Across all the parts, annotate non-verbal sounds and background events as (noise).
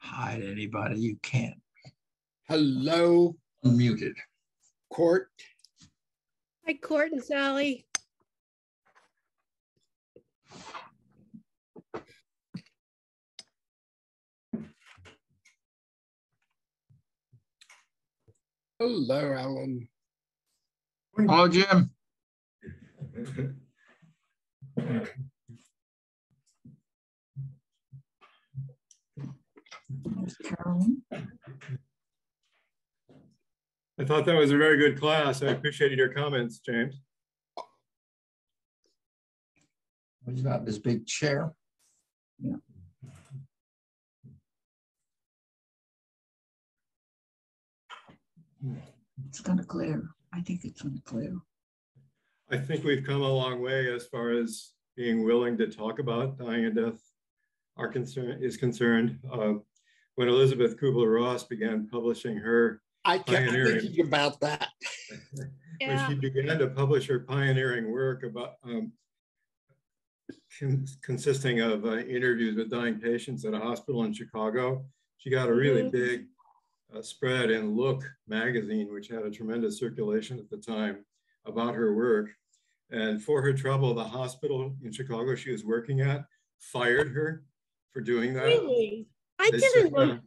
hide anybody. You can't. Hello, Unmuted. Court. Hi, Court and Sally. Hello, Alan. Hello, Jim. (laughs) Carolyn? I thought that was a very good class. I appreciated your comments, James. He's got this big chair. Yeah. It's gonna clear. I think it's gonna clear. I think we've come a long way as far as being willing to talk about dying and death are concern is concerned. Uh, when Elizabeth Kubler-Ross began publishing her, I kept Pioneering. thinking about that. (laughs) when Yeah. she began to publish her pioneering work about um, con- consisting of uh, interviews with dying patients at a hospital in Chicago, she got a really Mhm. big uh, spread in Look magazine, which had a tremendous circulation at the time about her work. And for her trouble, the hospital in Chicago she was working at fired her for doing that. Really? I They didn't said, know, uh,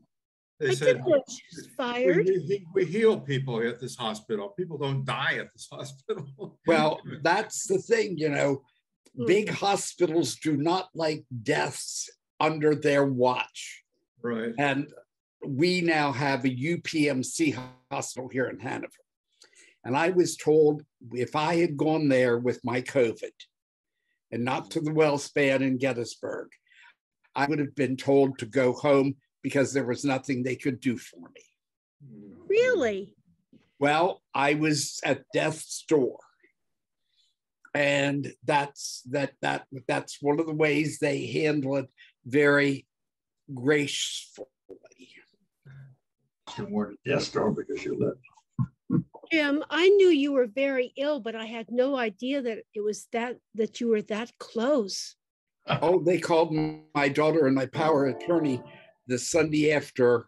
They I said, didn't know she was "We- fired. We, we heal people at this hospital. People don't die at this (laughs) hospital. Well, that's the thing, you know, Hmm. big hospitals do not like deaths under their watch. right. And we now have a UPMC hospital here in Hanover. And I was told if I had gone there with my COVID and not to the WellSpan in Gettysburg, I would have been told to go home because there was nothing they could do for me. Really? Well, I was at death's door. And that's that that that's one of the ways they handle it very gracefully. You weren't at death's door because you lived. Jim, I knew you were very ill, but I had no idea that it was that, that you were that close. Oh, they called my daughter and my power attorney the Sunday after.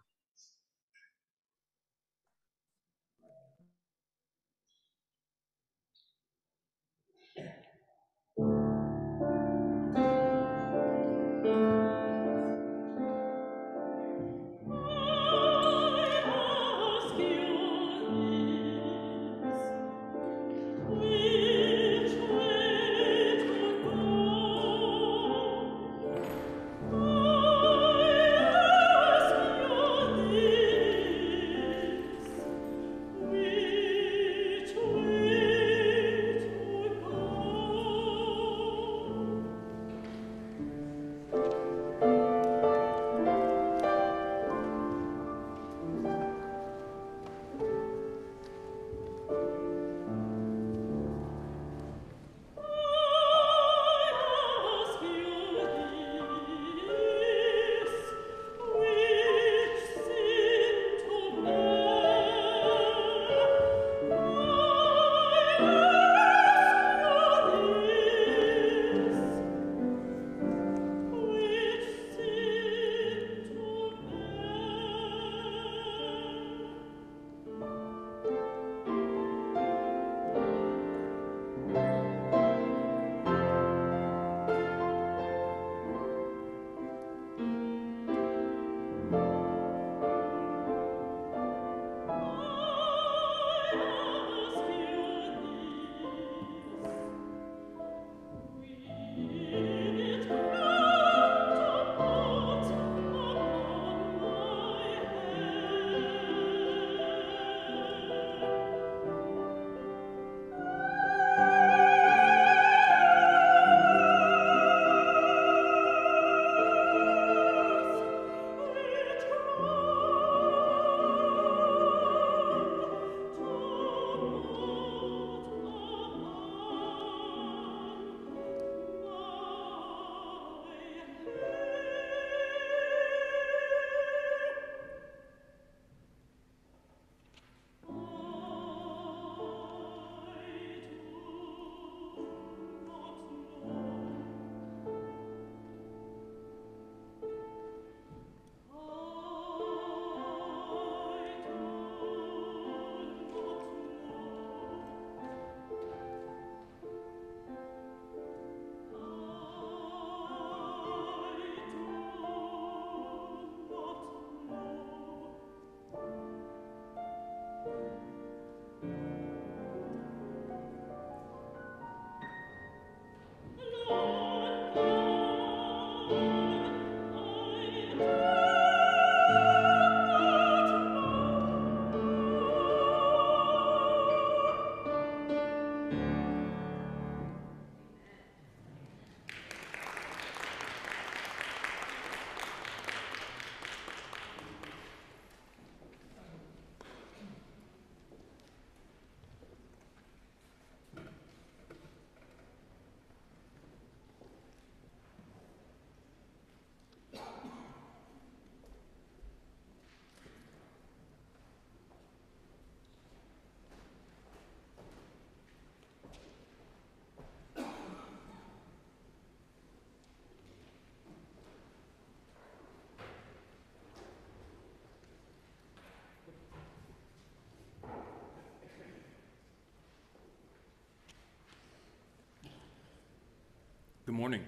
Morning.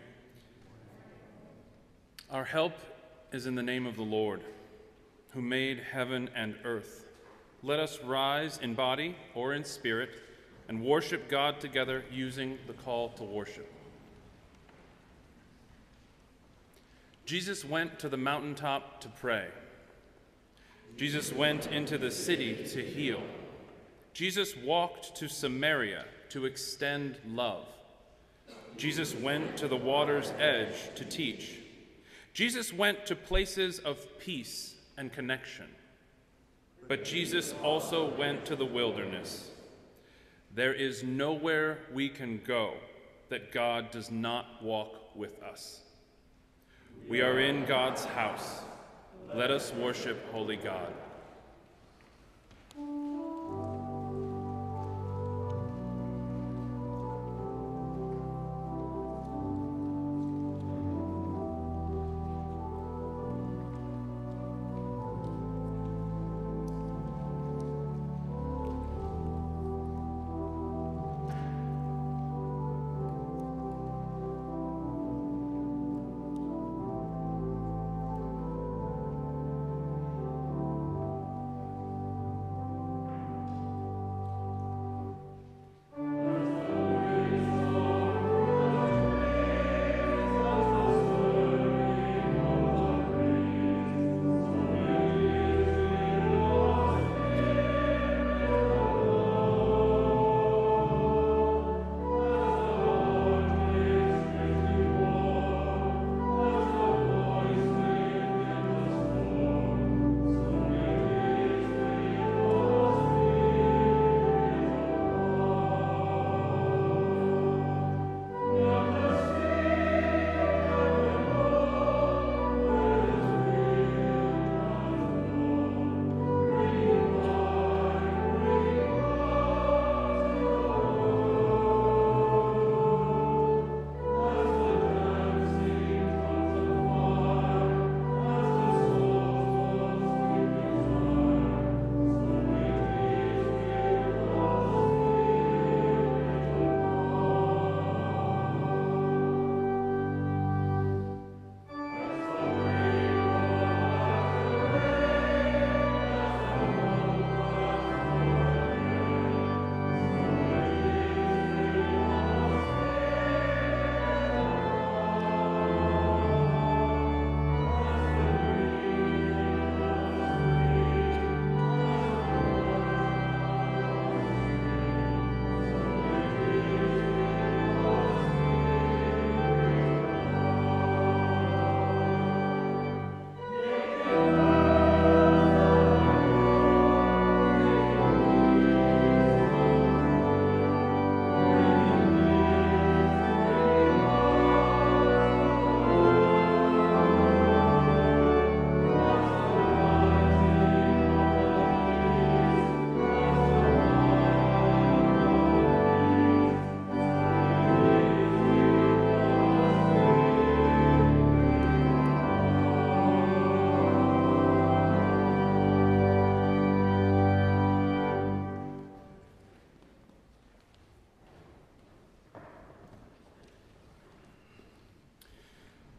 Our help is in the name of the Lord, who made heaven and earth. Let us rise in body or in spirit and worship God together using the call to worship. Jesus went to the mountaintop to pray. Jesus went into the city to heal. Jesus walked to Samaria to extend love. Jesus went to the water's edge to teach. Jesus went to places of peace and connection. But Jesus also went to the wilderness. There is nowhere we can go that God does not walk with us. We are in God's house. Let us worship Holy God.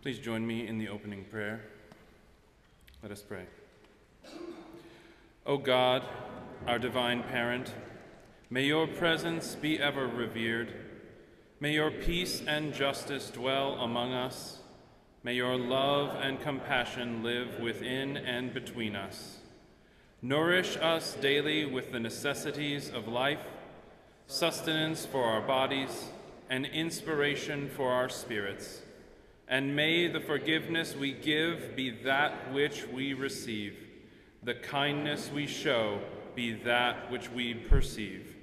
Please join me in the opening prayer. Let us pray. O God, our divine parent, may your presence be ever revered. May your peace and justice dwell among us. May your love and compassion live within and between us. Nourish us daily with the necessities of life sustenance for our bodies, and inspiration for our spirits. And may the forgiveness we give be that which we receive, the kindness we show be that which we perceive.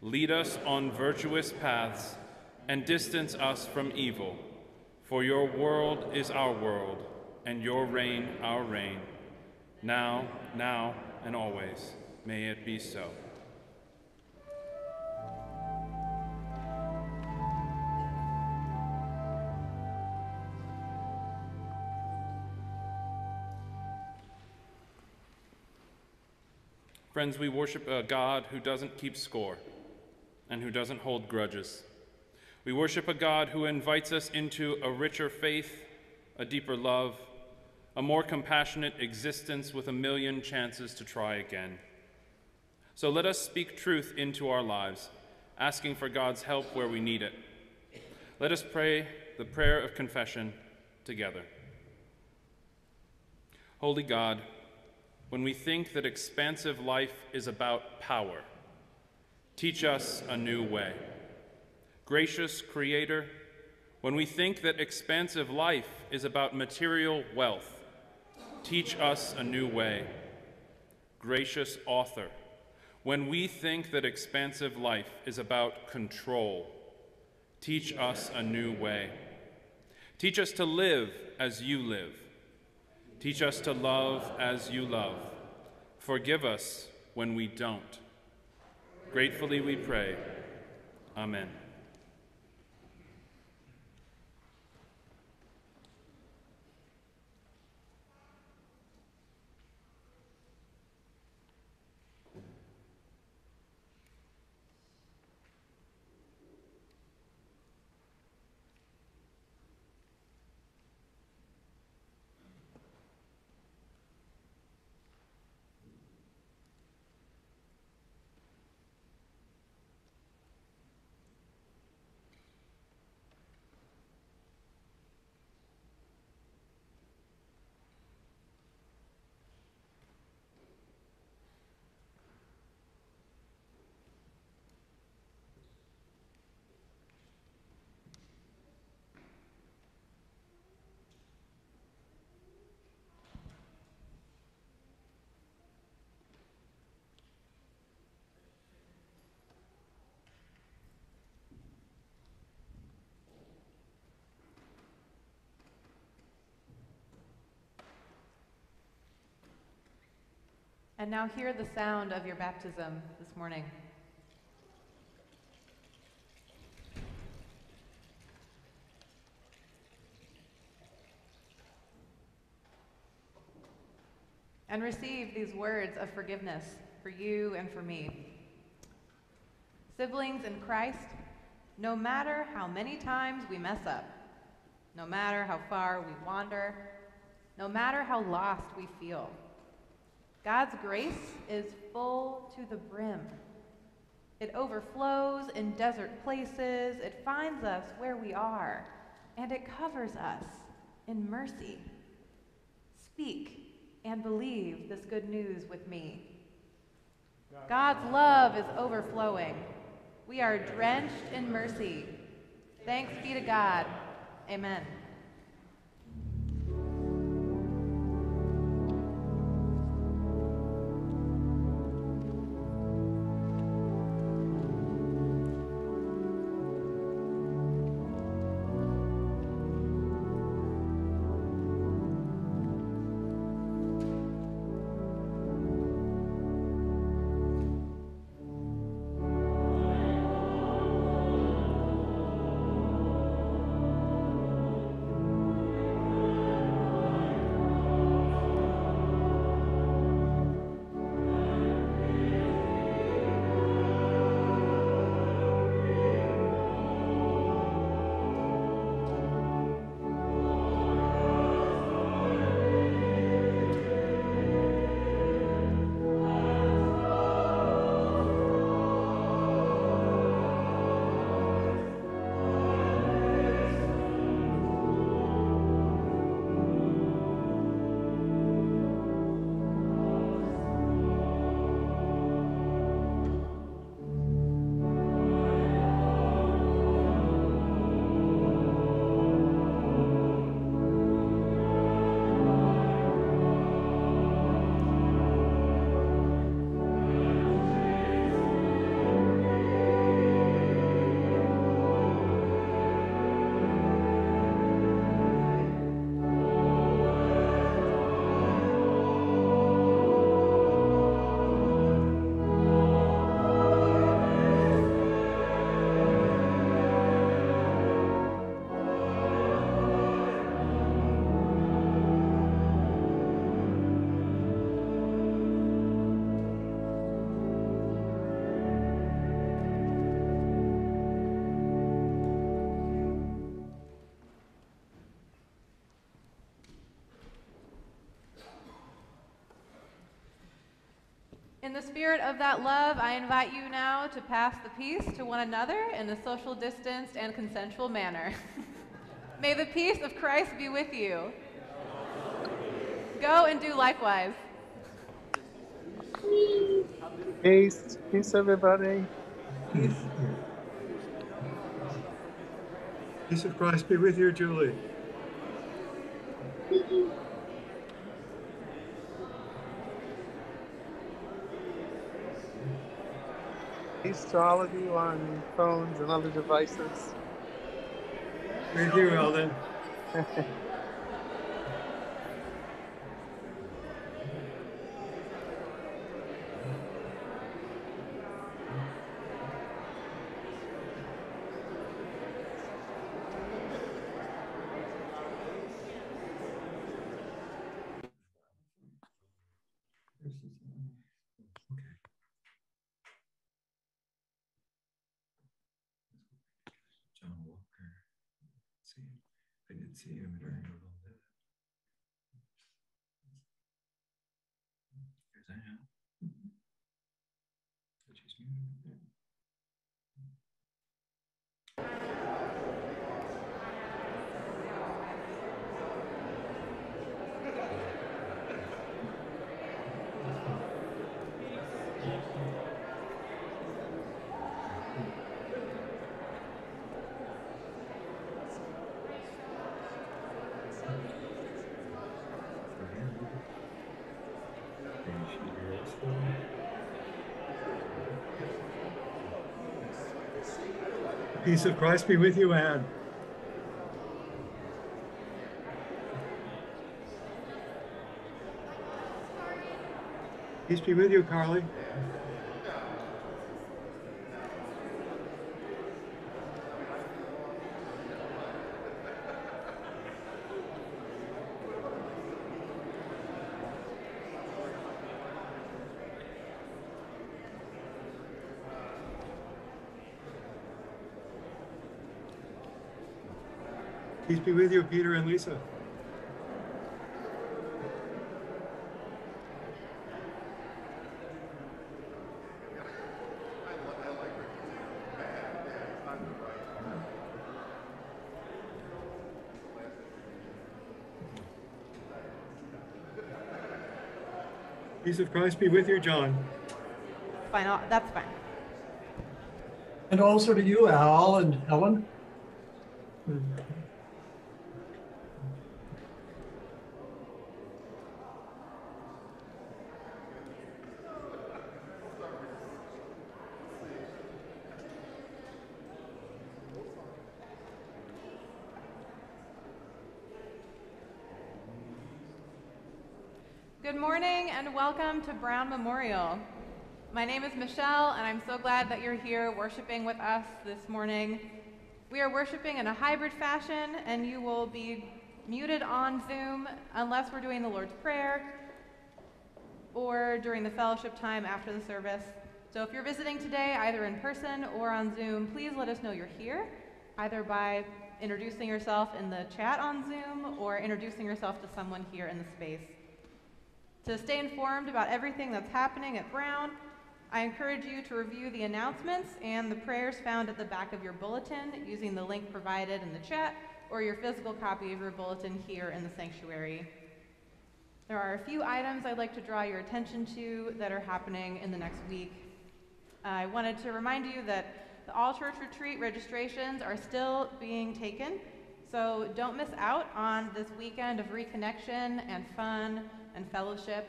Lead us on virtuous paths and distance us from evil. For your world is our world, and your reign our reign. Now, now, and always, may it be so. Friends, we worship a God who doesn't keep score and who doesn't hold grudges. We worship a God who invites us into a richer faith, a deeper love, a more compassionate existence with a million chances to try again. So let us speak truth into our lives, asking for God's help where we need it. Let us pray the prayer of confession together. Holy God, when we think that expansive life is about power. Teach us a new way. Gracious Creator, when we think that expansive life is about material wealth, teach us a new way. Gracious Author, when we think that expansive life is about control, teach us a new way. Teach us to live as you live Teach us to love as you love. Forgive us when we don't. Gratefully we pray. Amen. And now hear the sound of your baptism this morning. And receive these words of forgiveness for you and for me. Siblings in Christ, no matter how many times we mess up, no matter how far we wander, no matter how lost we feel, God's grace is full to the brim. It overflows in desert places, it finds us where we are, and it covers us in mercy. Speak and believe this good news with me. God's love is overflowing. We are drenched in mercy. Thanks be to God. Amen. The spirit of that love, I invite you now to pass the peace to one another in a social distanced and consensual manner. (laughs) May the peace of Christ be with you. Go and do likewise. Peace, peace, everybody. Peace of Christ be with you, Julie. Peace to all of you on phones and other devices. With you, Eldon. (laughs) John Walker. See, I did see him during a little bit. Here's Anne. But she's muted there. Maybe she hears them. Peace of Christ be with you, Anne. Peace be with you, Carly. Peace be with you, Peter and Lisa. Peace of Christ be with you, John. Fine, that's fine. And also to you, Al and Helen. Morning and welcome to Brown Memorial. My name is Michelle, and I'm so glad that you're here worshiping with us this morning. We are worshiping in a hybrid fashion, and you will be muted on Zoom unless we're doing the Lord's Prayer or during the fellowship time after the service. So if you're visiting today, either in person or on Zoom, please let us know you're here, either by introducing yourself in the chat on Zoom or introducing yourself to someone here in the space. To stay informed about everything that's happening at Brown, I encourage you to review the announcements and the prayers found at the back of your bulletin using the link provided in the chat or your physical copy of your bulletin here in the sanctuary. There are a few items I'd like to draw your attention to that are happening in the next week. I wanted to remind you that the All Church Retreat registrations are still being taken, so don't miss out on this weekend of reconnection and fun and fellowship.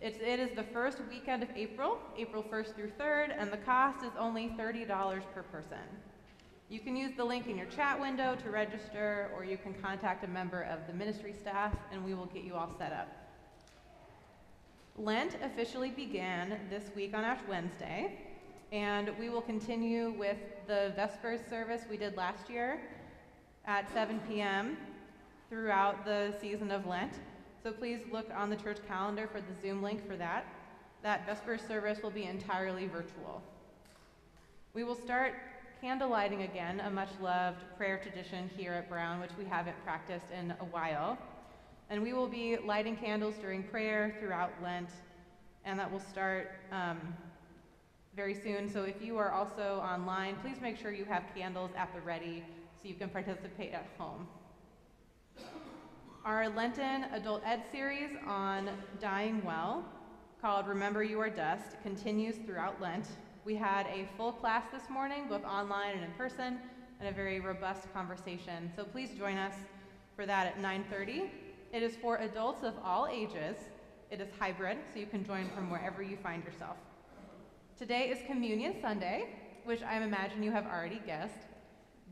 It's, it is the first weekend of April, April 1st through 3rd, and the cost is only $30 per person. You can use the link in your chat window to register, or you can contact a member of the ministry staff, and we will get you all set up. Lent officially began this week on Ash Wednesday, and we will continue with the Vespers service we did last year at 7 p.m. throughout the season of Lent. So please look on the church calendar for the Zoom link for that. That Vesper service will be entirely virtual. We will start candlelighting again, a much loved prayer tradition here at Brown, which we haven't practiced in a while. And we will be lighting candles during prayer throughout Lent. and that will start um, very soon. So if you are also online, please make sure you have candles at the ready so you can participate at home. Our Lenten Adult Ed series on dying well, called Remember You Are Dust, continues throughout Lent. We had a full class this morning, both online and in person, and a very robust conversation. So please join us for that at 9:30. It is for adults of all ages. It is hybrid, so you can join from wherever you find yourself. Today is Communion Sunday, which I imagine you have already guessed.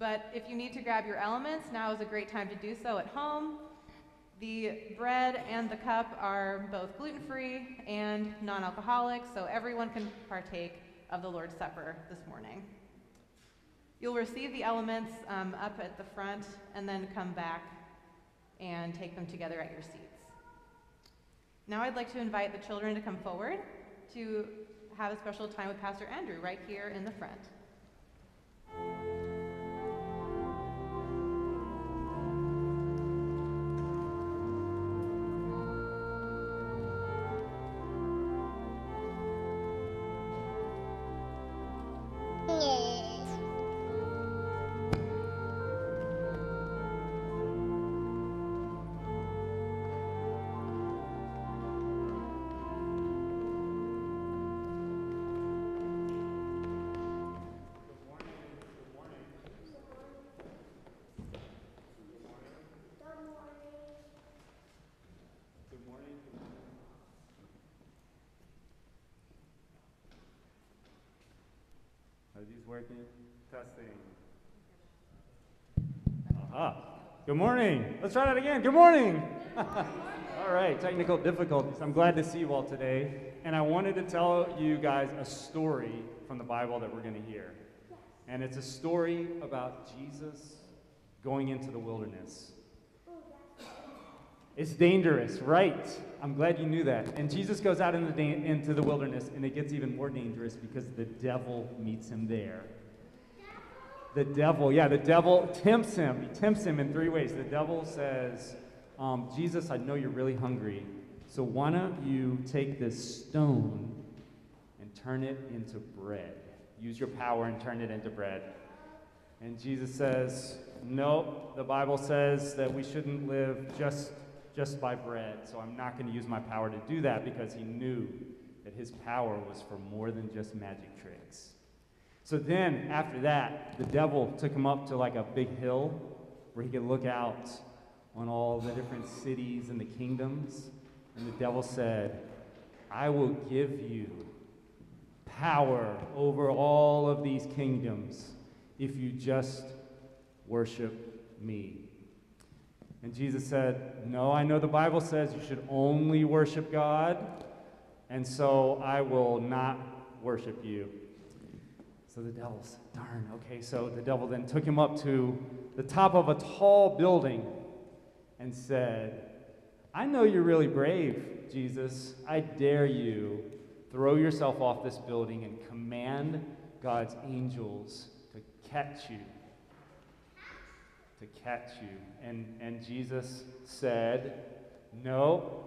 But if you need to grab your elements, now is a great time to do so at home. The bread and the cup are both gluten free and non alcoholic, so everyone can partake of the Lord's Supper this morning. You'll receive the elements um, up at the front and then come back and take them together at your seats. Now I'd like to invite the children to come forward to have a special time with Pastor Andrew right here in the front. Are these working? Testing. Aha. Good morning. Let's try that again. Good morning. (laughs) all right, technical difficulties. I'm glad to see you all today. And I wanted to tell you guys a story from the Bible that we're going to hear. And it's a story about Jesus going into the wilderness. It's dangerous, right? I'm glad you knew that. And Jesus goes out in the into the wilderness, and it gets even more dangerous because the devil meets him there. The devil, yeah, the devil tempts him. He tempts him in three ways. The devil says, um, Jesus, I know you're really hungry, so why don't you take this stone and turn it into bread? Use your power and turn it into bread. And Jesus says, No, the Bible says that we shouldn't live just just by bread. So I'm not going to use my power to do that because he knew that his power was for more than just magic tricks. So then, after that, the devil took him up to like a big hill where he could look out on all the different cities and the kingdoms. And the devil said, I will give you power over all of these kingdoms if you just worship me. And Jesus said, No, I know the Bible says you should only worship God, and so I will not worship you. So the devil said, Darn, okay. So the devil then took him up to the top of a tall building and said, I know you're really brave, Jesus. I dare you. Throw yourself off this building and command God's angels to catch you to catch you. And, and Jesus said, No.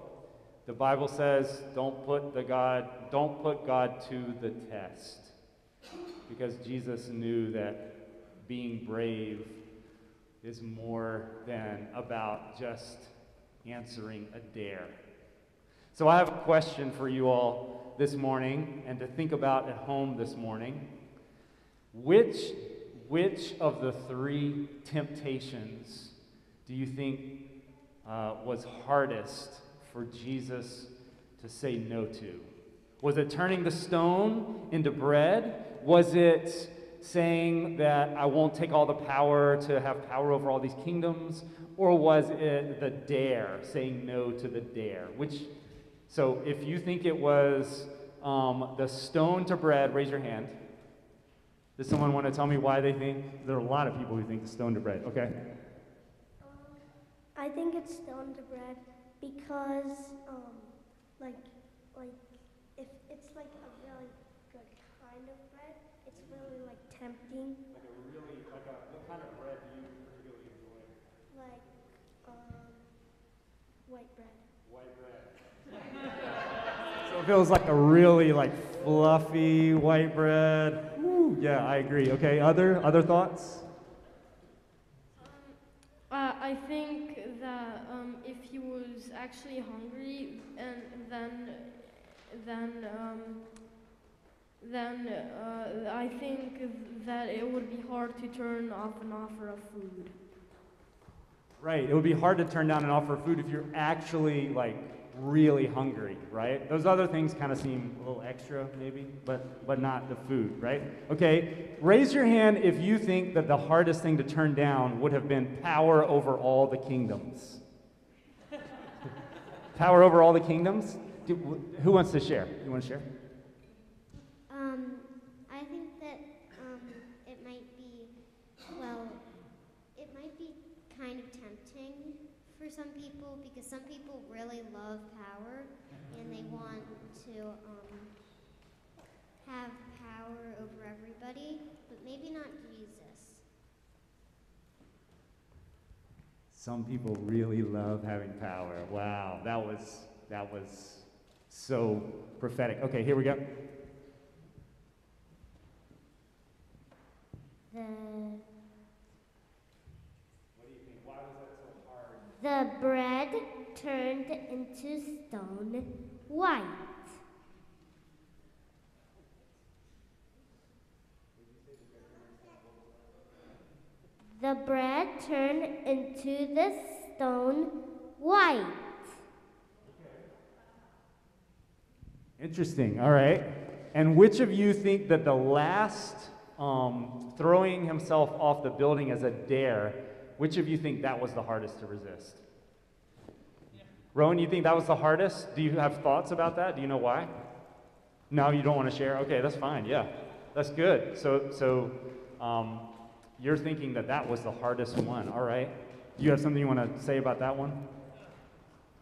The Bible says, don't put the God, don't put God to the test. Because Jesus knew that being brave is more than about just answering a dare. So I have a question for you all this morning and to think about at home this morning. Which which of the three temptations do you think uh, was hardest for Jesus to say no to? Was it turning the stone into bread? Was it saying that I won't take all the power to have power over all these kingdoms? Or was it the dare, saying no to the dare? Which, so if you think it was um, the stone to bread, raise your hand. Does someone want to tell me why they think? There are a lot of people who think the stone to bread. Okay. I think it's stone to bread because, um, like, like if it's like a really good kind of bread, it's really like tempting. Like a really, like a, what kind of bread do you particularly enjoy? Like, um, white bread. White bread. (laughs) so it feels like a really like fluffy white bread. Woo, yeah, I agree. Okay, other other thoughts? Uh, I think that um, if he was actually hungry, and then then um, then uh, I think that it would be hard to turn off an offer of food. Right. It would be hard to turn down an offer of food if you're actually like really hungry, right? Those other things kind of seem a little extra, maybe, but but not the food, right? Okay. Raise your hand if you think that the hardest thing to turn down would have been power over all the kingdoms. (laughs) power over all the kingdoms. Do, who wants to share? You want to share? Um, I think that um, it might be, well, it might be kind of tempting for some people because some people really love power and they want to um, have power over everybody, but maybe not Jesus. Some people really love having power. Wow, that was that was so prophetic. Okay, here we go. The What do you think? Why was that so hard? The bread turned into stone white. The bread turned into the stone white. Interesting. All right. And which of you think that the last um, throwing himself off the building as a dare, which of you think that was the hardest to resist? Rowan, you think that was the hardest? Do you have thoughts about that? Do you know why? No, you don't want to share? Okay, that's fine. Yeah, that's good. So, so um, you're thinking that that was the hardest one. All right. Do you have something you want to say about that one?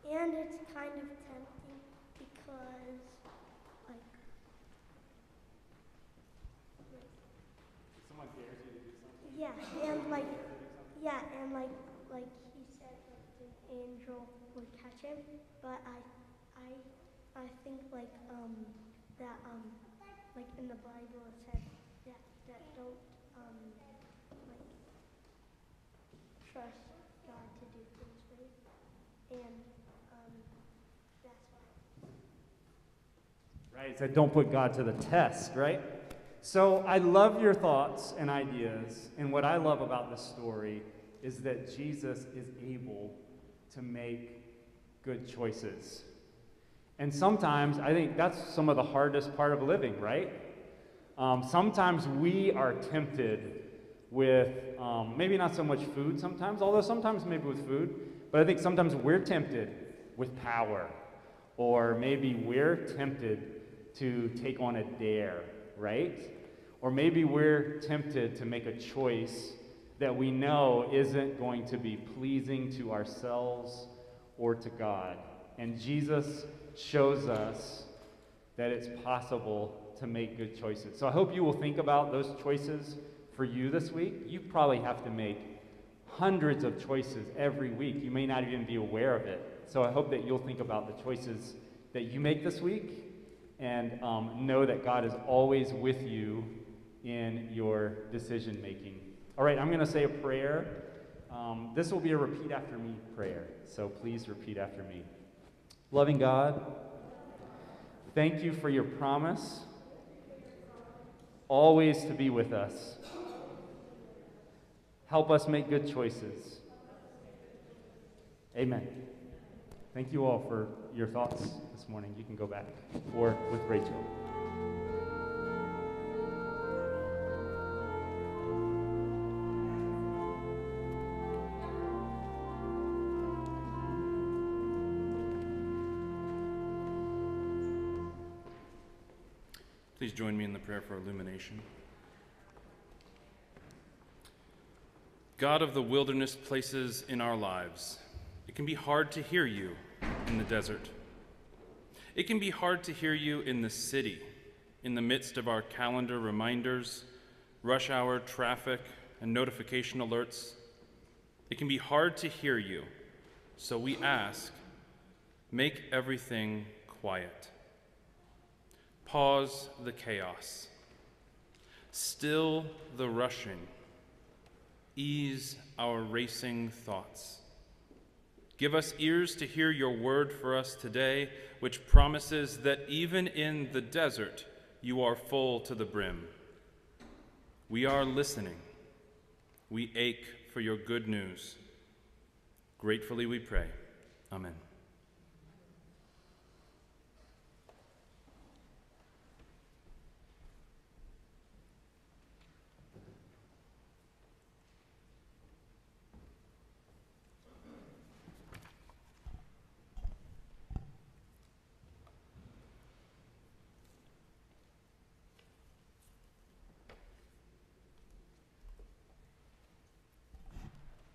And it's kind of tempting because, like, Someone dares you to do something. yeah, and like, yeah, and like, like he said, like the angel would catch him, but I, I, I think like um that um like in the Bible it said that that don't um like trust God to do things for you, and um that's why. Right? Said, don't put God to the test, right? So I love your thoughts and ideas. And what I love about this story is that Jesus is able to make good choices. And sometimes I think that's some of the hardest part of living, right? Um, sometimes we are tempted with um, maybe not so much food sometimes, although sometimes maybe with food, but I think sometimes we're tempted with power, or maybe we're tempted to take on a dare, right? Or maybe we're tempted to make a choice that we know isn't going to be pleasing to ourselves or to God. And Jesus shows us that it's possible to make good choices. So I hope you will think about those choices for you this week. You probably have to make hundreds of choices every week. You may not even be aware of it. So I hope that you'll think about the choices that you make this week and um, know that God is always with you in your decision making. All right, I'm going to say a prayer. Um, this will be a repeat after me prayer. So please repeat after me. Loving God, thank you for your promise always to be with us. Help us make good choices. Amen. Thank you all for your thoughts this morning. You can go back or with Rachel. Join me in the prayer for illumination. God of the wilderness places in our lives, it can be hard to hear you in the desert. It can be hard to hear you in the city, in the midst of our calendar reminders, rush hour traffic, and notification alerts. It can be hard to hear you, so we ask, make everything quiet. Pause the chaos, still the rushing, ease our racing thoughts. Give us ears to hear your word for us today, which promises that even in the desert you are full to the brim. We are listening. We ache for your good news. Gratefully we pray. Amen.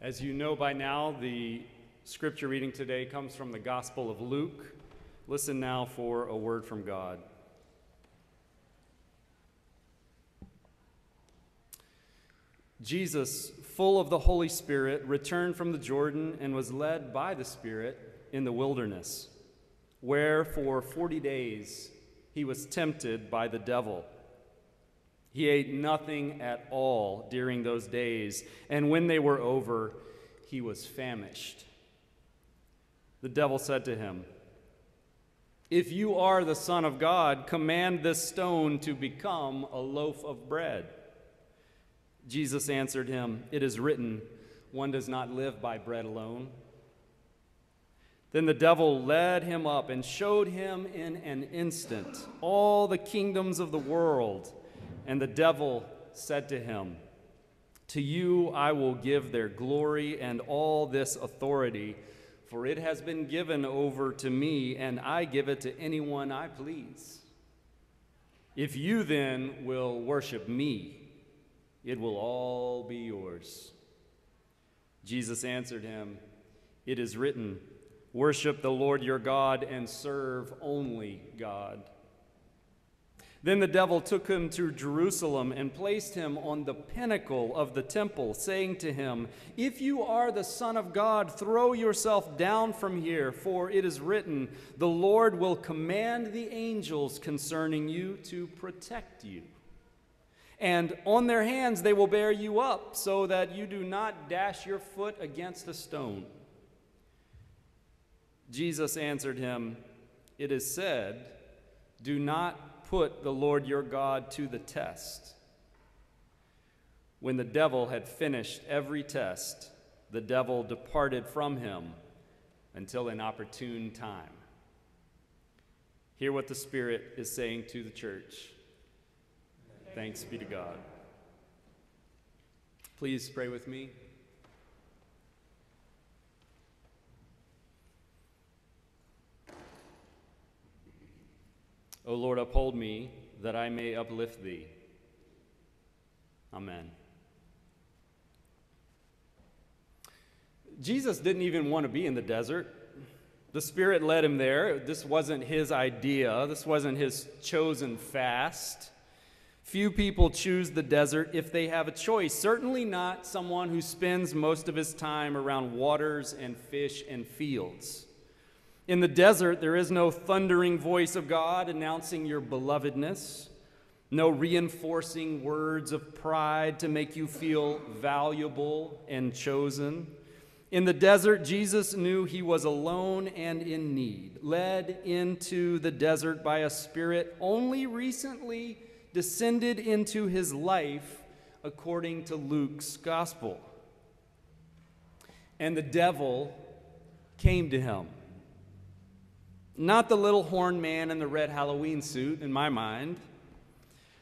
As you know by now, the scripture reading today comes from the Gospel of Luke. Listen now for a word from God. Jesus, full of the Holy Spirit, returned from the Jordan and was led by the Spirit in the wilderness, where for 40 days he was tempted by the devil. He ate nothing at all during those days, and when they were over, he was famished. The devil said to him, If you are the Son of God, command this stone to become a loaf of bread. Jesus answered him, It is written, one does not live by bread alone. Then the devil led him up and showed him in an instant all the kingdoms of the world. And the devil said to him, To you I will give their glory and all this authority, for it has been given over to me, and I give it to anyone I please. If you then will worship me, it will all be yours. Jesus answered him, It is written, Worship the Lord your God and serve only God. Then the devil took him to Jerusalem and placed him on the pinnacle of the temple, saying to him, If you are the Son of God, throw yourself down from here, for it is written, The Lord will command the angels concerning you to protect you. And on their hands they will bear you up, so that you do not dash your foot against a stone. Jesus answered him, It is said, Do not put the Lord your God to the test. When the devil had finished every test, the devil departed from him until an opportune time. Hear what the Spirit is saying to the church. Thanks be to God. Please pray with me. O Lord, uphold me that I may uplift thee. Amen. Jesus didn't even want to be in the desert. The Spirit led him there. This wasn't his idea, this wasn't his chosen fast. Few people choose the desert if they have a choice. Certainly not someone who spends most of his time around waters and fish and fields. In the desert, there is no thundering voice of God announcing your belovedness, no reinforcing words of pride to make you feel valuable and chosen. In the desert, Jesus knew he was alone and in need, led into the desert by a spirit only recently descended into his life according to Luke's gospel. And the devil came to him. Not the little horn man in the red Halloween suit, in my mind,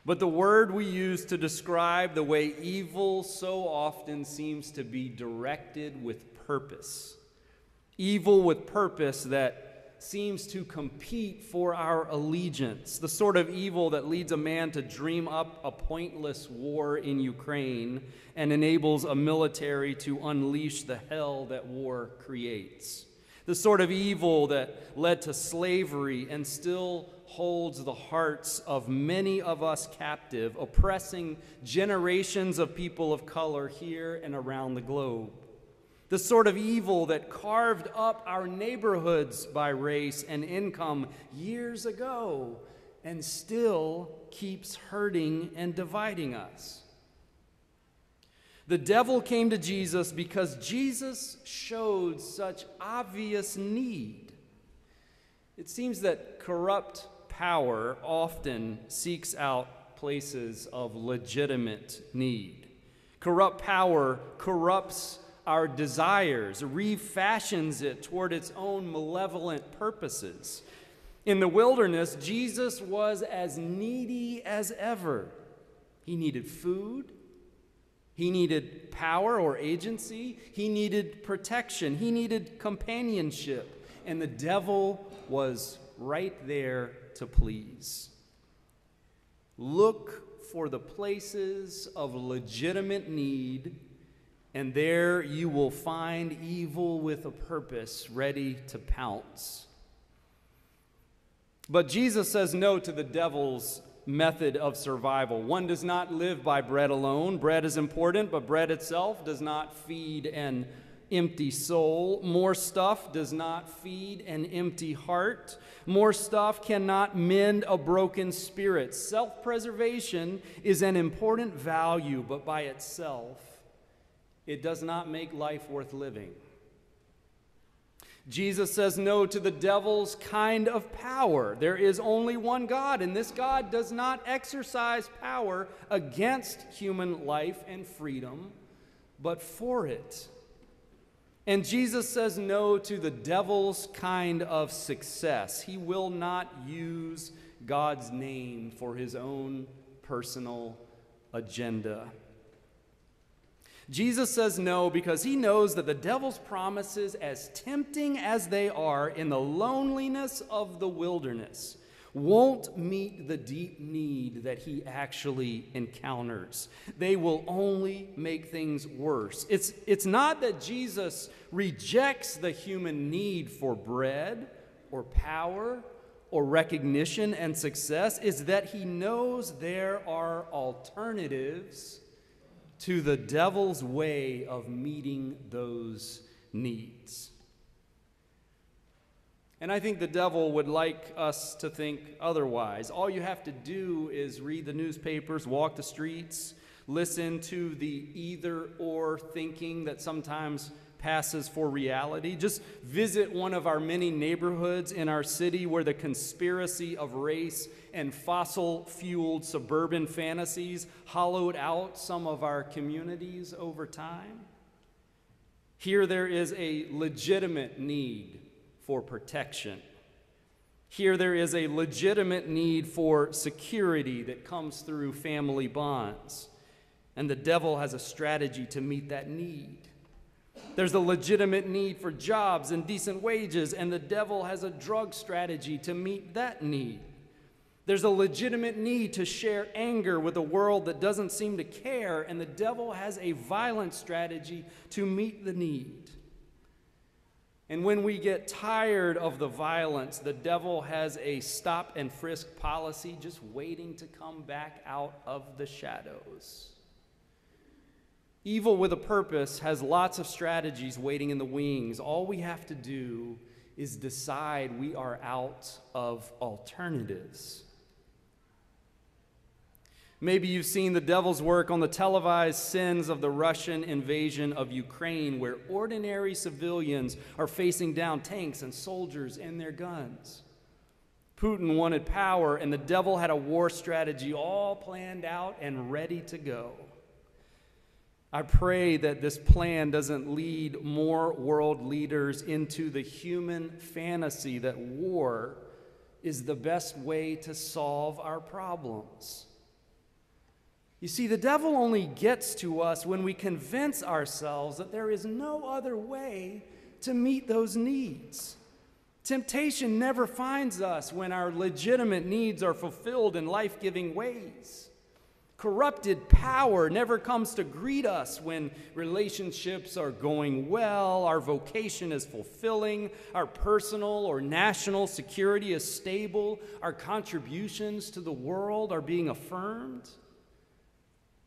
but the word we use to describe the way evil so often seems to be directed with purpose. Evil with purpose that seems to compete for our allegiance, the sort of evil that leads a man to dream up a pointless war in Ukraine and enables a military to unleash the hell that war creates. The sort of evil that led to slavery and still holds the hearts of many of us captive, oppressing generations of people of color here and around the globe the sort of evil that carved up our neighborhoods by race and income years ago and still keeps hurting and dividing us. The devil came to Jesus because Jesus showed such obvious need. It seems that corrupt power often seeks out places of legitimate need. Corrupt power corrupts our desires, refashions it toward its own malevolent purposes. In the wilderness, Jesus was as needy as ever. He needed food, he needed power or agency, he needed protection, he needed companionship, and the devil was right there to please. Look for the places of legitimate need, and there you will find evil with a purpose ready to pounce. But Jesus says no to the devil's method of survival. One does not live by bread alone. Bread is important, but bread itself does not feed an empty soul. More stuff does not feed an empty heart. More stuff cannot mend a broken spirit. Self preservation is an important value, but by itself, it does not make life worth living. Jesus says no to the devil's kind of power. There is only one God, and this God does not exercise power against human life and freedom, but for it. And Jesus says no to the devil's kind of success. He will not use God's name for his own personal agenda. Jesus says no because he knows that the devil's promises, as tempting as they are in the loneliness of the wilderness, won't meet the deep need that he actually encounters. They will only make things worse. It's, it's not that Jesus rejects the human need for bread or power or recognition and success, it's that he knows there are alternatives to the devil's way of meeting those needs. And I think the devil would like us to think otherwise. All you have to do is read the newspapers, walk the streets, listen to the either or thinking that sometimes passes for reality. Just visit one of our many neighborhoods in our city where the conspiracy of race and fossil fueled suburban fantasies hollowed out some of our communities over time. Here there is a legitimate need for protection. Here there is a legitimate need for security that comes through family bonds. And the devil has a strategy to meet that need. There's a legitimate need for jobs and decent wages, and the devil has a drug strategy to meet that need. There's a legitimate need to share anger with a world that doesn't seem to care, and the devil has a violent strategy to meet the need. And when we get tired of the violence, the devil has a stop and frisk policy just waiting to come back out of the shadows. Evil with a purpose has lots of strategies waiting in the wings. All we have to do is decide we are out of alternatives. Maybe you've seen the devil's work on the televised sins of the Russian invasion of Ukraine, where ordinary civilians are facing down tanks and soldiers and their guns. Putin wanted power, and the devil had a war strategy all planned out and ready to go. I pray that this plan doesn't lead more world leaders into the human fantasy that war is the best way to solve our problems. You see, the devil only gets to us when we convince ourselves that there is no other way to meet those needs. Temptation never finds us when our legitimate needs are fulfilled in life giving ways. Corrupted power never comes to greet us when relationships are going well, our vocation is fulfilling, our personal or national security is stable, our contributions to the world are being affirmed.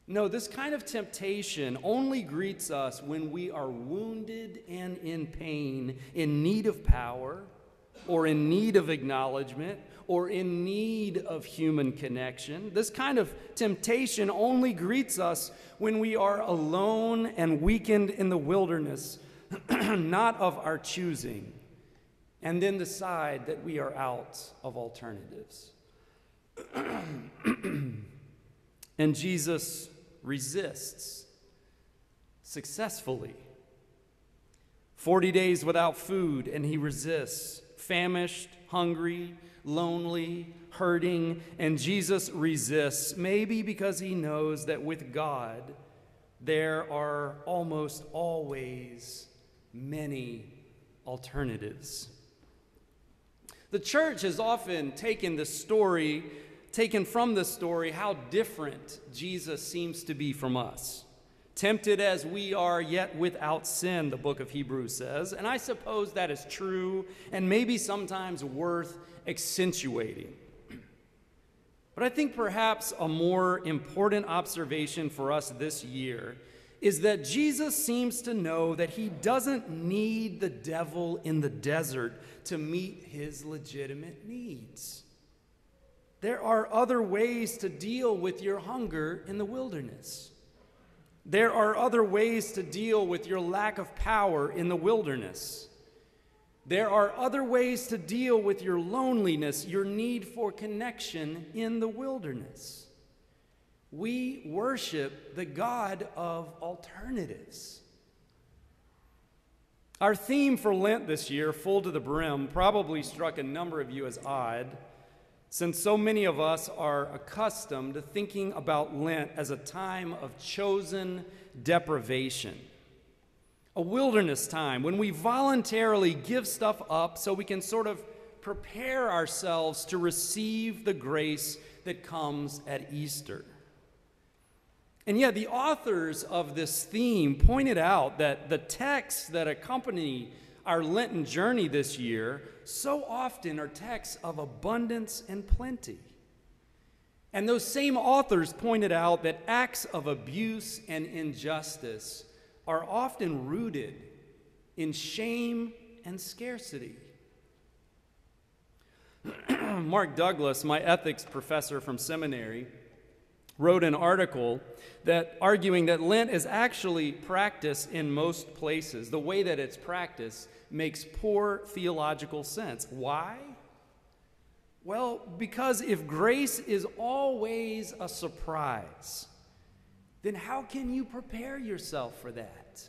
No, this kind of temptation only greets us when we are wounded and in pain, in need of power, or in need of acknowledgement or in need of human connection. This kind of temptation only greets us when we are alone and weakened in the wilderness, (clears throat) not of our choosing, and then decide that we are out of alternatives. (clears throat) and Jesus resists successfully. 40 days without food, and he resists. Famished, hungry, lonely, hurting, and Jesus resists, maybe because he knows that with God, there are almost always many alternatives. The church has often taken the story, taken from the story, how different Jesus seems to be from us. Tempted as we are, yet without sin, the book of Hebrews says. And I suppose that is true and maybe sometimes worth accentuating. But I think perhaps a more important observation for us this year is that Jesus seems to know that he doesn't need the devil in the desert to meet his legitimate needs. There are other ways to deal with your hunger in the wilderness. There are other ways to deal with your lack of power in the wilderness. There are other ways to deal with your loneliness, your need for connection in the wilderness. We worship the God of alternatives. Our theme for Lent this year, Full to the Brim, probably struck a number of you as odd, since so many of us are accustomed to thinking about Lent as a time of chosen deprivation, a wilderness time when we voluntarily give stuff up so we can sort of prepare ourselves to receive the grace that comes at Easter. And yet, the authors of this theme pointed out that the texts that accompany our Lenten journey this year so often are texts of abundance and plenty. And those same authors pointed out that acts of abuse and injustice are often rooted in shame and scarcity. (clears throat) Mark Douglas, my ethics professor from seminary, wrote an article that arguing that Lent is actually practiced in most places. The way that it's practiced makes poor theological sense. Why? Well, because if grace is always a surprise, then how can you prepare yourself for that?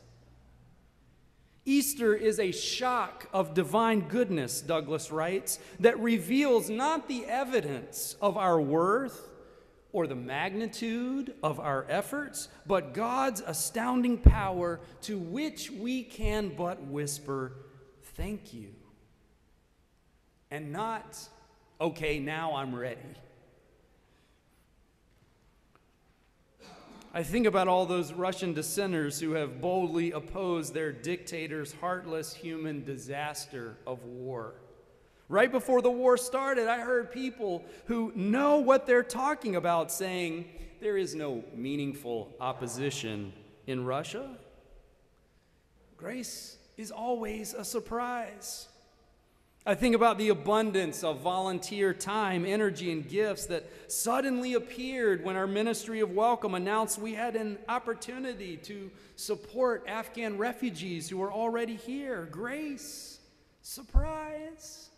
Easter is a shock of divine goodness, Douglas writes, that reveals not the evidence of our worth or the magnitude of our efforts, but God's astounding power to which we can but whisper, Thank you. And not, okay, now I'm ready. I think about all those Russian dissenters who have boldly opposed their dictator's heartless human disaster of war. Right before the war started, I heard people who know what they're talking about saying there is no meaningful opposition in Russia. Grace is always a surprise. I think about the abundance of volunteer time, energy, and gifts that suddenly appeared when our ministry of welcome announced we had an opportunity to support Afghan refugees who are already here. Grace, surprise.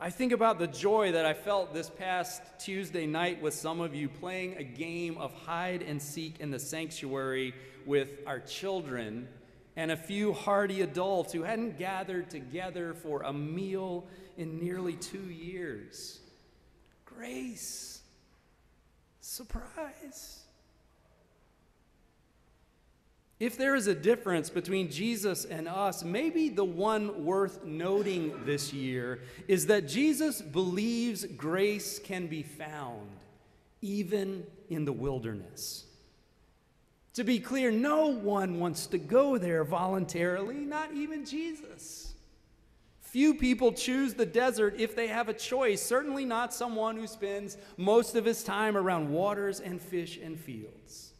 I think about the joy that I felt this past Tuesday night with some of you playing a game of hide and seek in the sanctuary with our children and a few hardy adults who hadn't gathered together for a meal in nearly two years. Grace, surprise. If there is a difference between Jesus and us, maybe the one worth noting this year is that Jesus believes grace can be found even in the wilderness. To be clear, no one wants to go there voluntarily, not even Jesus. Few people choose the desert if they have a choice, certainly not someone who spends most of his time around waters and fish and fields.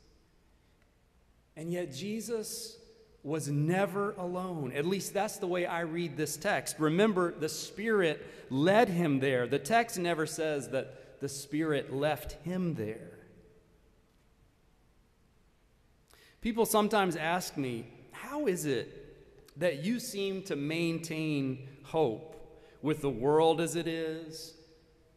And yet, Jesus was never alone. At least that's the way I read this text. Remember, the Spirit led him there. The text never says that the Spirit left him there. People sometimes ask me, How is it that you seem to maintain hope with the world as it is,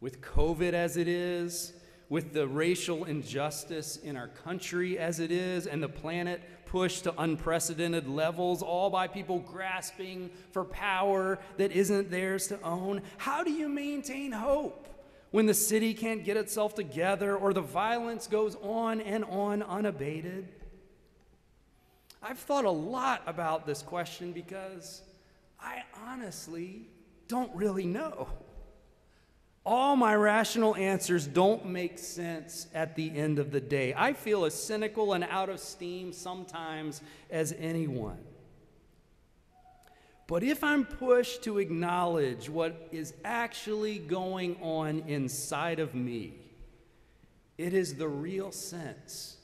with COVID as it is, with the racial injustice in our country as it is, and the planet pushed to unprecedented levels, all by people grasping for power that isn't theirs to own? How do you maintain hope? When the city can't get itself together or the violence goes on and on unabated? I've thought a lot about this question because I honestly don't really know. All my rational answers don't make sense at the end of the day. I feel as cynical and out of steam sometimes as anyone. But if I'm pushed to acknowledge what is actually going on inside of me, it is the real sense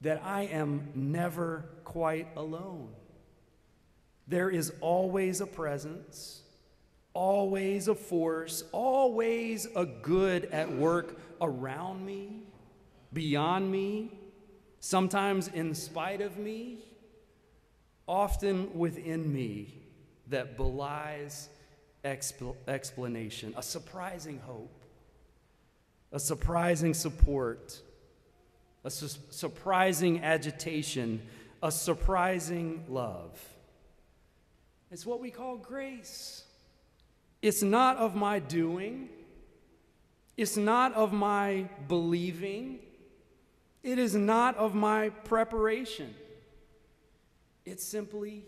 that I am never quite alone. There is always a presence, always a force, always a good at work around me, beyond me, sometimes in spite of me, often within me that belies expl- explanation, a surprising hope, a surprising support a su- surprising agitation, a surprising love. It's what we call grace. It's not of my doing, it's not of my believing, it is not of my preparation. It simply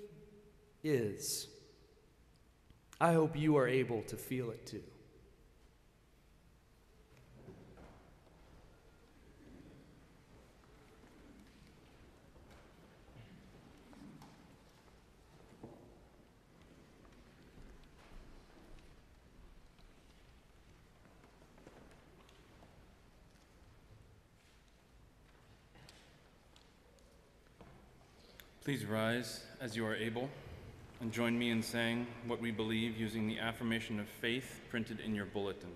is. I hope you are able to feel it too. Please rise as you are able and join me in saying what we believe using the affirmation of faith printed in your bulletin.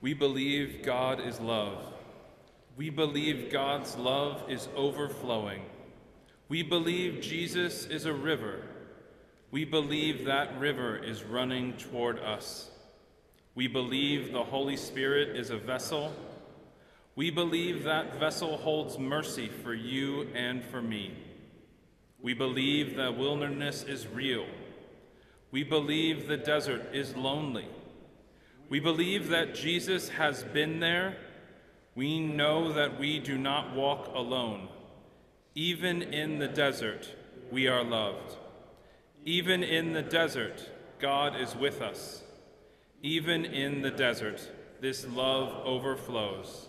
We believe God is love. We believe God's love is overflowing. We believe Jesus is a river. We believe that river is running toward us. We believe the Holy Spirit is a vessel we believe that vessel holds mercy for you and for me. We believe that wilderness is real. We believe the desert is lonely. We believe that Jesus has been there. We know that we do not walk alone. Even in the desert, we are loved. Even in the desert, God is with us. Even in the desert, this love overflows.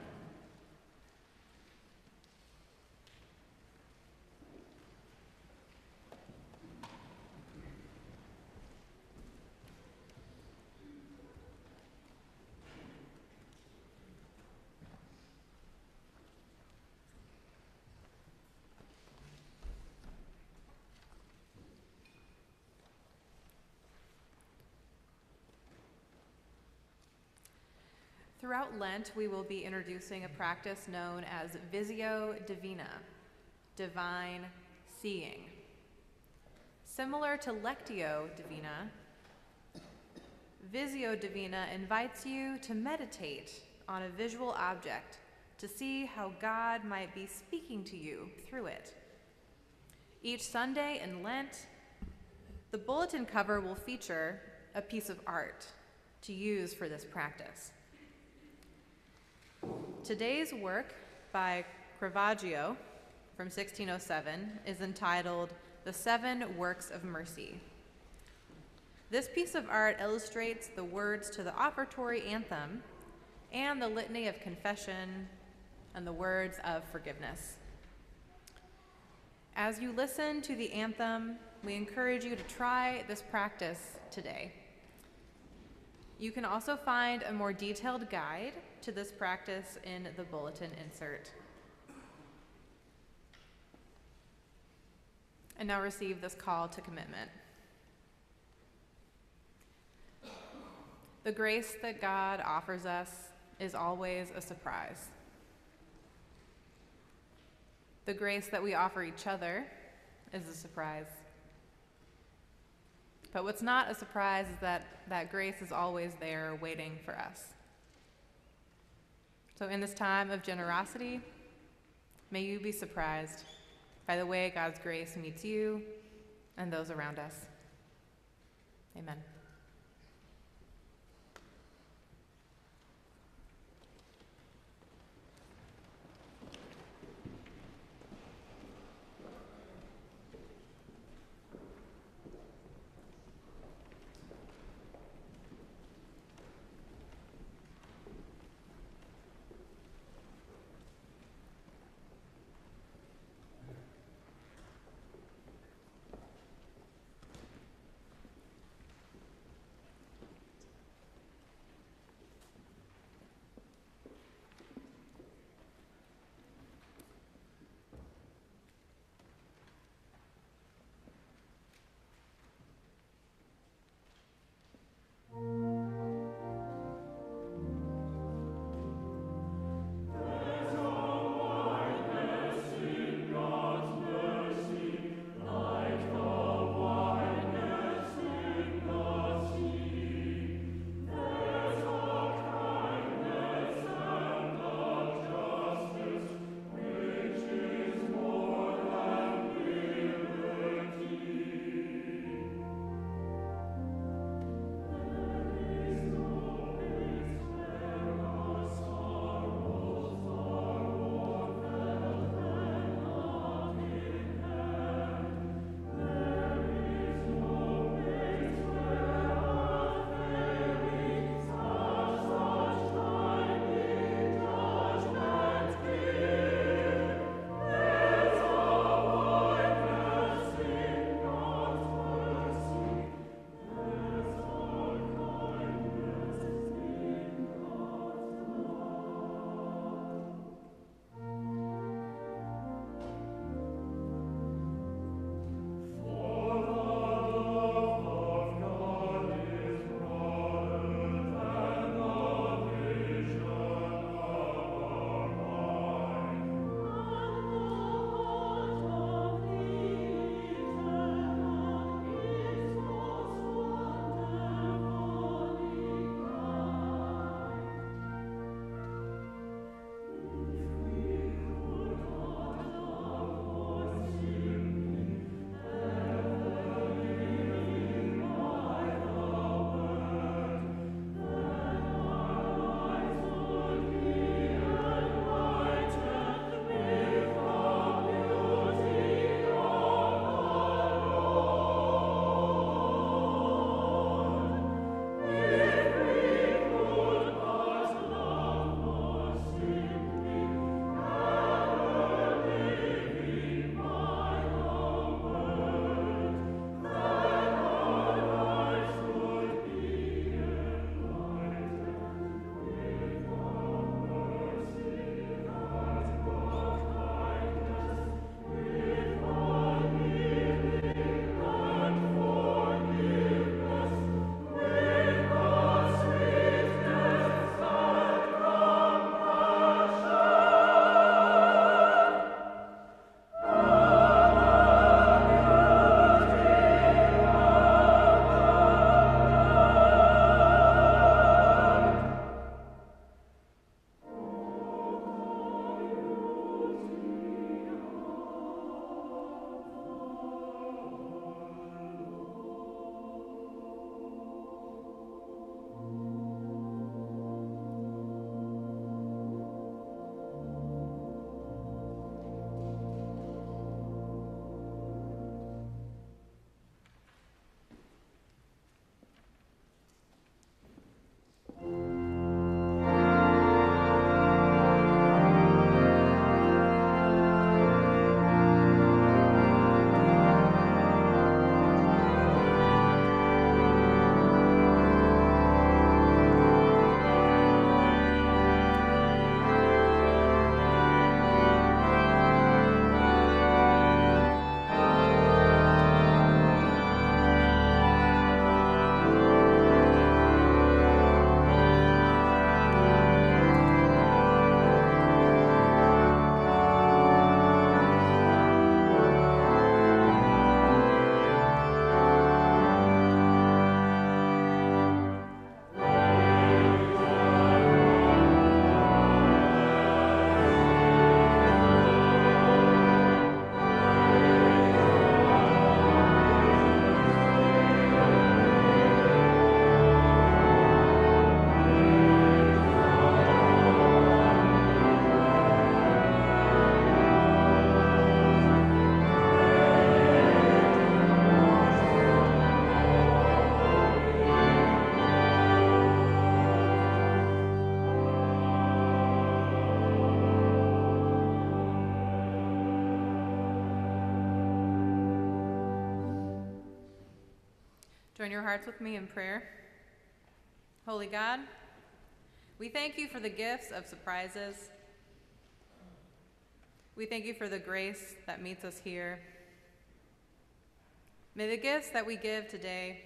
Throughout Lent, we will be introducing a practice known as Visio Divina, divine seeing. Similar to Lectio Divina, Visio Divina invites you to meditate on a visual object to see how God might be speaking to you through it. Each Sunday in Lent, the bulletin cover will feature a piece of art to use for this practice. Today's work by Caravaggio from 1607 is entitled The Seven Works of Mercy. This piece of art illustrates the words to the offertory anthem and the litany of confession and the words of forgiveness. As you listen to the anthem, we encourage you to try this practice today. You can also find a more detailed guide to this practice in the bulletin insert. And now receive this call to commitment. The grace that God offers us is always a surprise. The grace that we offer each other is a surprise. But what's not a surprise is that that grace is always there waiting for us. So, in this time of generosity, may you be surprised by the way God's grace meets you and those around us. Amen. Join your hearts with me in prayer. Holy God, we thank you for the gifts of surprises. We thank you for the grace that meets us here. May the gifts that we give today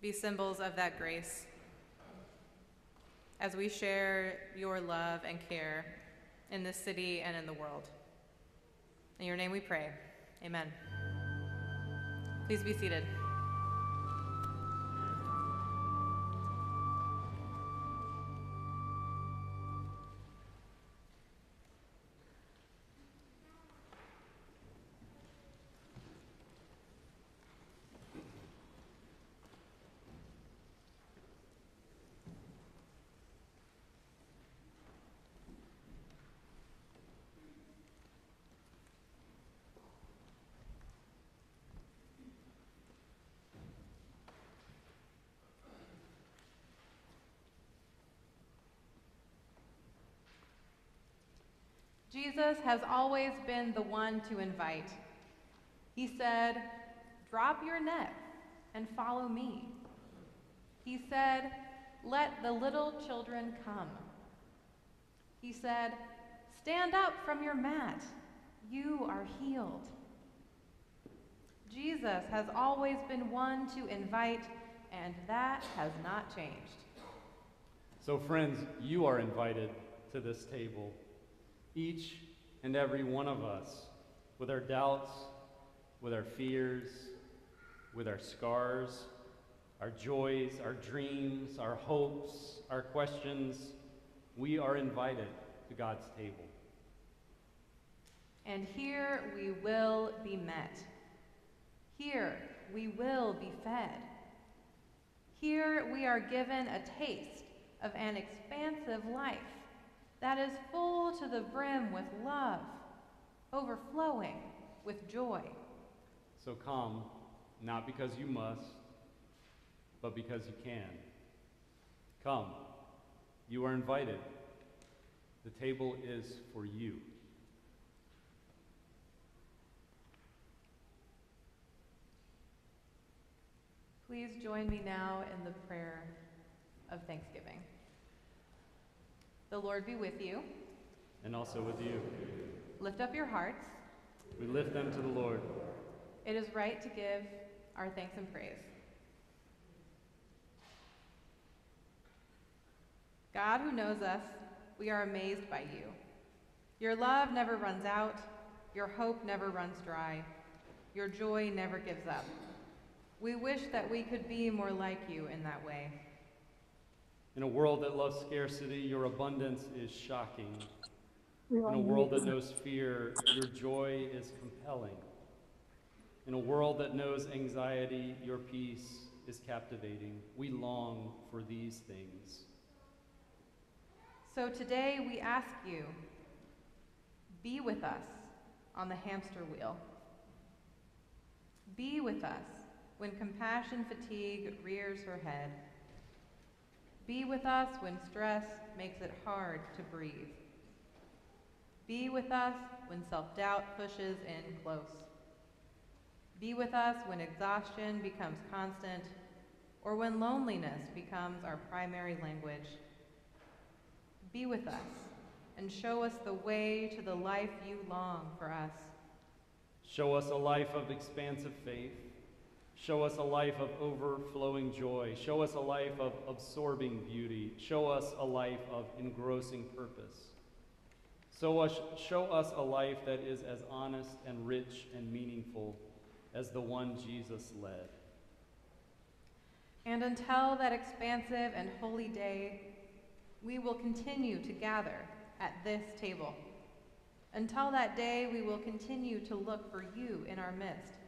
be symbols of that grace as we share your love and care in this city and in the world. In your name we pray. Amen. Please be seated. Jesus has always been the one to invite. He said, Drop your net and follow me. He said, Let the little children come. He said, Stand up from your mat. You are healed. Jesus has always been one to invite, and that has not changed. So, friends, you are invited to this table each and every one of us, with our doubts, with our fears, with our scars, our joys, our dreams, our hopes, our questions, we are invited to God's table. And here we will be met. Here we will be fed. Here we are given a taste of an expansive life that is full to the brim with love, overflowing with joy. So come, not because you must, but because you can. Come, you are invited. The table is for you. Please join me now in the prayer of thanksgiving. The Lord be with you. And also with you. Lift up your hearts. We lift them to the Lord. It is right to give our thanks and praise. God who knows us, we are amazed by you. Your love never runs out, your hope never runs dry, your joy never gives up. We wish that we could be more like you in that way. In a world that loves scarcity, your abundance is shocking. In a world that knows fear, your joy is compelling. In a world that knows anxiety, your peace is captivating. We long for these things. So today we ask you be with us on the hamster wheel. Be with us when compassion fatigue rears her head. Be with us when stress makes it hard to breathe. Be with us when self doubt pushes in close. Be with us when exhaustion becomes constant or when loneliness becomes our primary language. Be with us and show us the way to the life you long for us. Show us a life of expansive faith. Show us a life of overflowing joy. Show us a life of absorbing beauty. Show us a life of engrossing purpose. So us, show us a life that is as honest and rich and meaningful as the one Jesus led. And until that expansive and holy day, we will continue to gather at this table. Until that day, we will continue to look for you in our midst.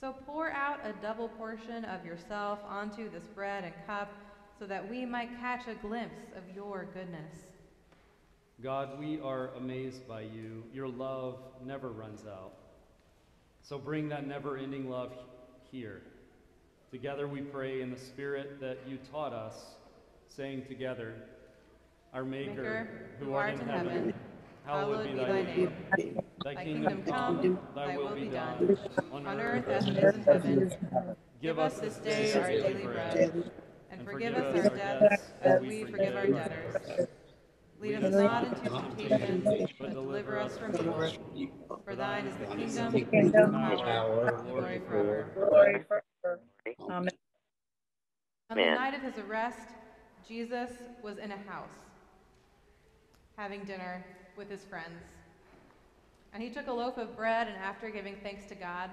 So pour out a double portion of yourself onto this bread and cup so that we might catch a glimpse of your goodness. God, we are amazed by you. Your love never runs out. So bring that never ending love here. Together we pray in the spirit that you taught us, saying together, Our Maker, Maker, who art in heaven, hallowed be thy name. Thy kingdom come, thy will be done, on earth as it is in heaven. Give us this day our daily bread, and forgive us our debts as we forgive our debtors. Lead us not into temptation, but deliver us from evil. For thine is the kingdom, the power, and the glory forever. Amen. On the night of his arrest, Jesus was in a house, having dinner with his friends. And he took a loaf of bread, and after giving thanks to God,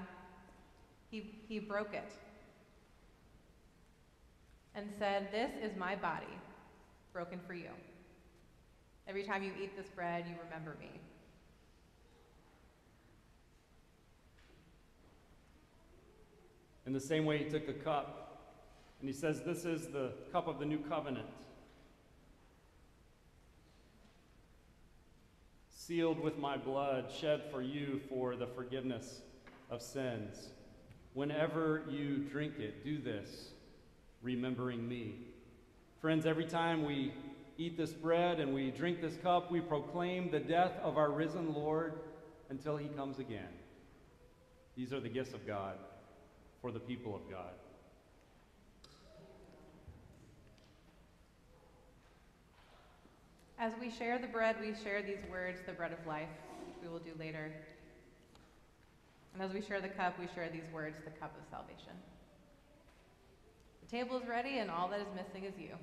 he, he broke it and said, This is my body, broken for you. Every time you eat this bread, you remember me. In the same way, he took the cup and he says, This is the cup of the new covenant, sealed with my blood, shed for you for the forgiveness of sins. Whenever you drink it, do this, remembering me. Friends, every time we eat this bread and we drink this cup, we proclaim the death of our risen Lord until he comes again. These are the gifts of God for the people of God. As we share the bread, we share these words, the bread of life, we will do later. And as we share the cup, we share these words, the cup of salvation. The table is ready, and all that is missing is you.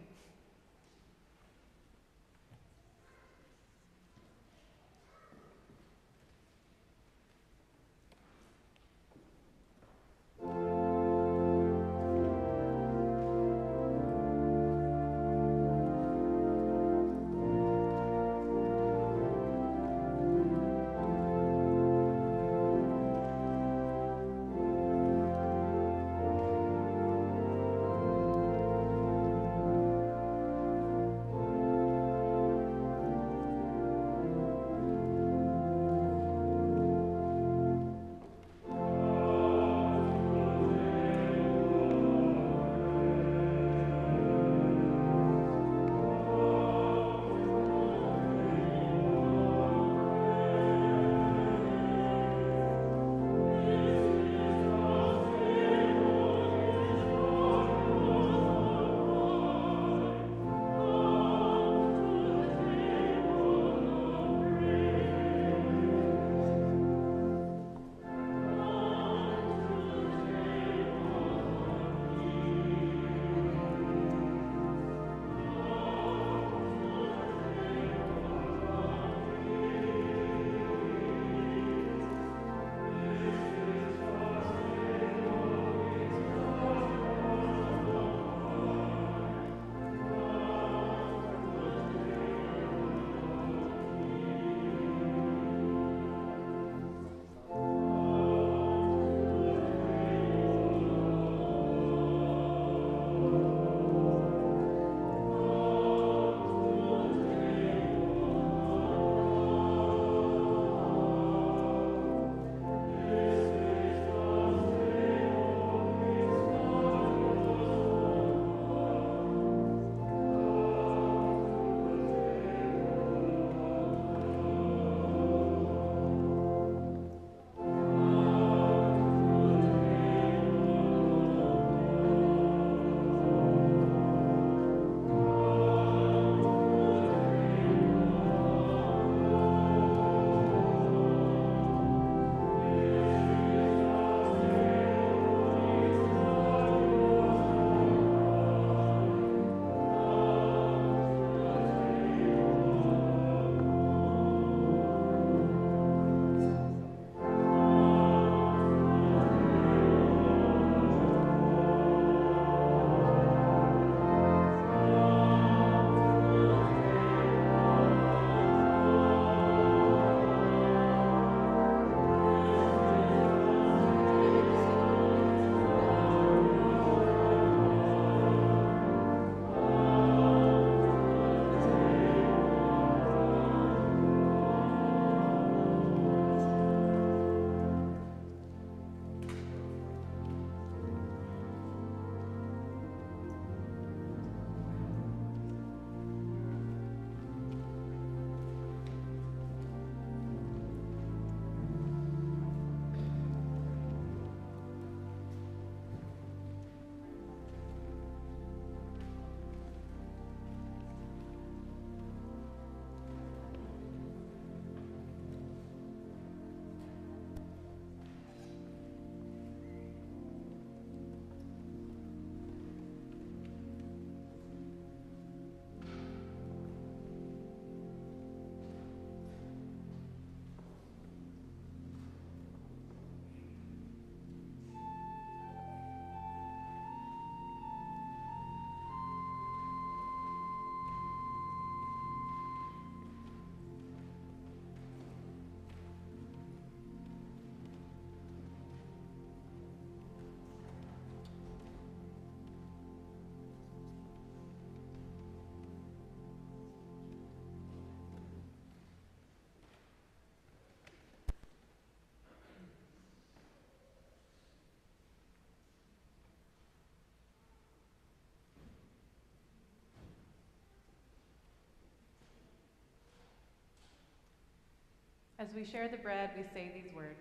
As we share the bread, we say these words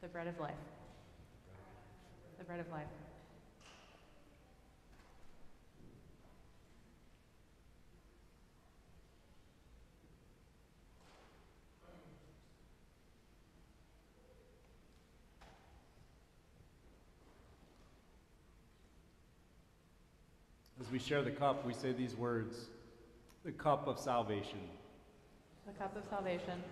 the bread of life. The bread of life. As we share the cup, we say these words the cup of salvation. The cup of salvation.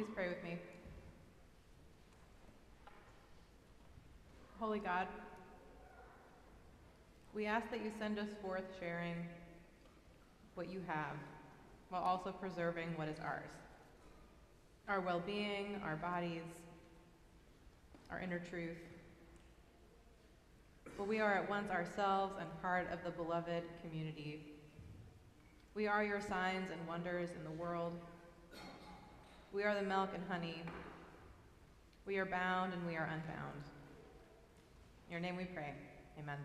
Please pray with me. Holy God, we ask that you send us forth sharing what you have while also preserving what is ours our well being, our bodies, our inner truth. For we are at once ourselves and part of the beloved community. We are your signs and wonders in the world. We are the milk and honey. We are bound and we are unbound. In your name we pray. Amen.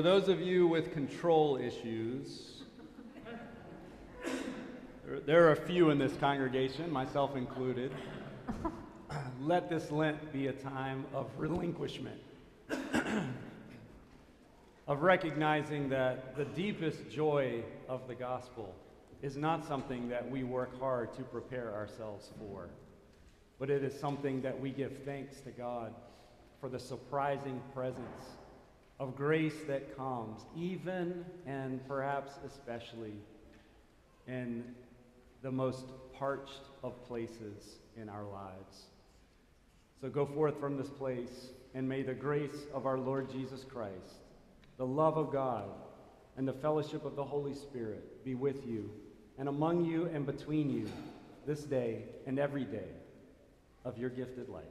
For those of you with control issues, there, are a few in this congregation, myself included. (clears throat) Let this Lent be a time of relinquishment, (clears throat) of recognizing that the deepest joy of the gospel is not something that we work hard to prepare ourselves for, but it is something that we give thanks to God for the surprising presence of grace that comes, even and perhaps especially in the most parched of places in our lives. So go forth from this place, and may the grace of our Lord Jesus Christ, the love of God, and the fellowship of the Holy Spirit be with you and among you and between you this day and every day of your gifted life.